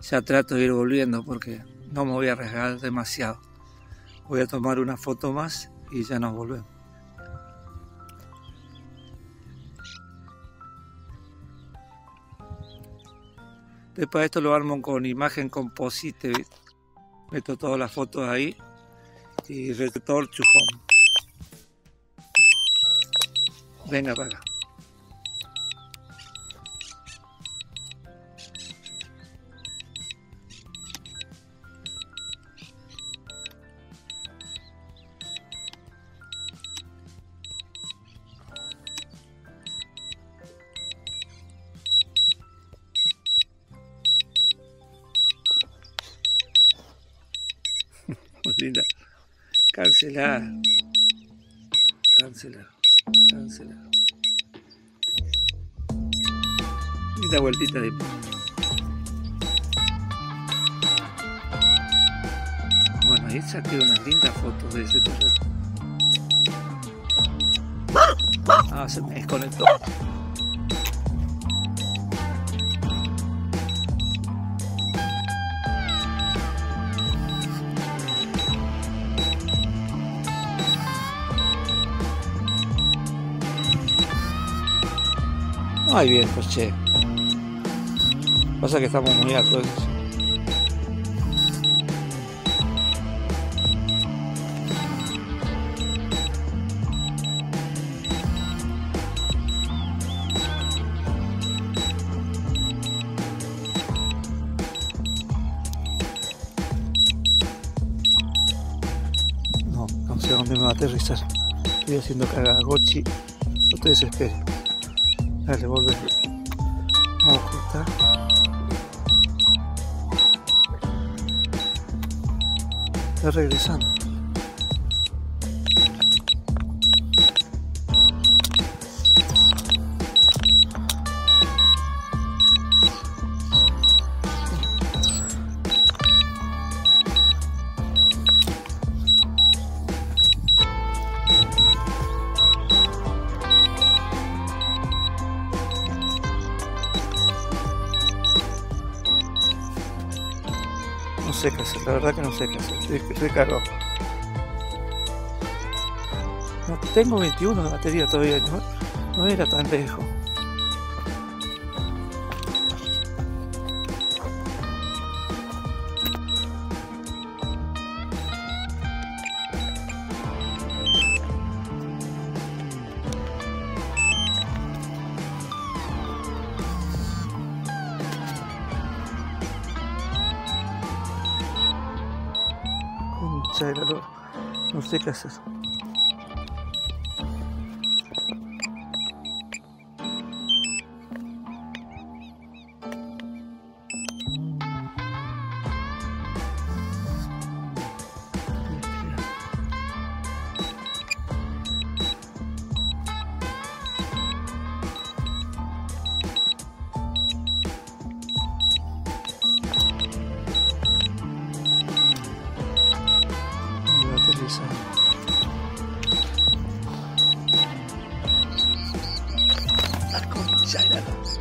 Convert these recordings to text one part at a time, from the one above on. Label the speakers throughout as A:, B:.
A: ya trato de ir volviendo porque no me voy a arriesgar demasiado. Voy a tomar una foto más y ya nos volvemos. Después esto lo armo con imagen composite. Meto todas las fotos ahí y retorno chujón. Venga para acá. Linda. Cancelar. Cancelar. Cancelar. Linda vueltita de... Bueno, ahí saqué unas lindas fotos de ese terreno. Ah, se me desconectó. Ay, bien, pues che. Pasa que estamos muy altos. No, no sé dónde me va a aterrizar. Estoy haciendo cagagochi. No te desesperes. Dale, volver. Vamos a cortar. Está regresando. No sé qué hacer, la verdad que no sé qué hacer. Estoy, estoy cagado. Tengo 21 de batería todavía, no era tan lejos. Lora. No sé qué. Y La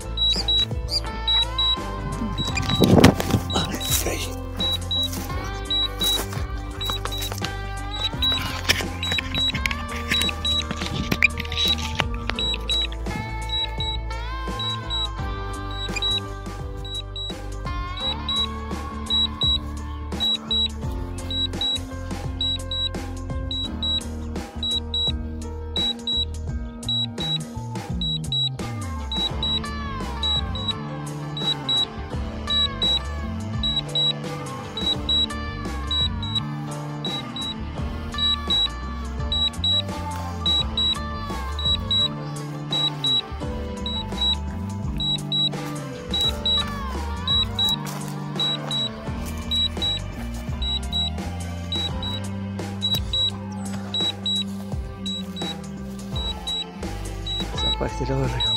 A: Para que se lo borremos.